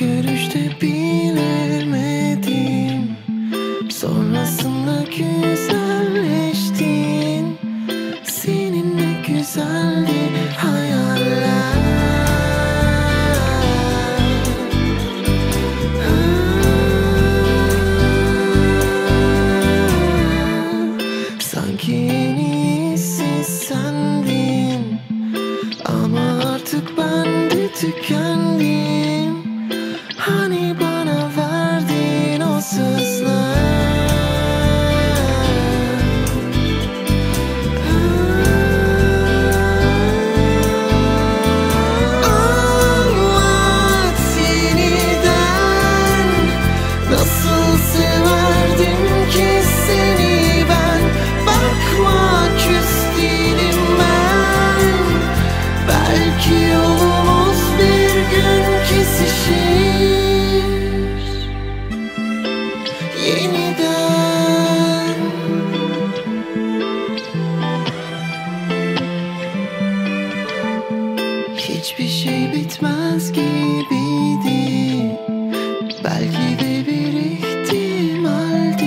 Görüşte bilemedim. Sonrasında güzelleştin. Seninle güzellik Hiçbir şey bitmez gibiydi. Belki de bir ihtimaldi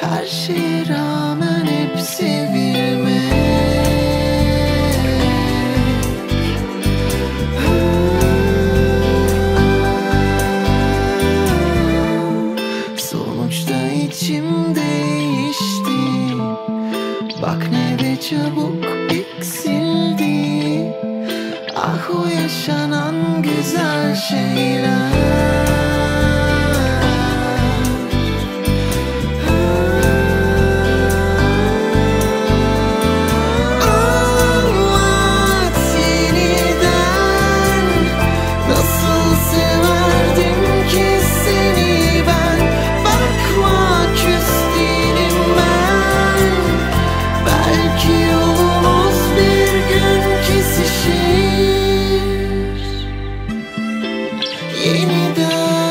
Her şeye rağmen hep sevilmek Sonuçta içim değişti. Bak ne de çabuk yaşanan güzel şeyler in the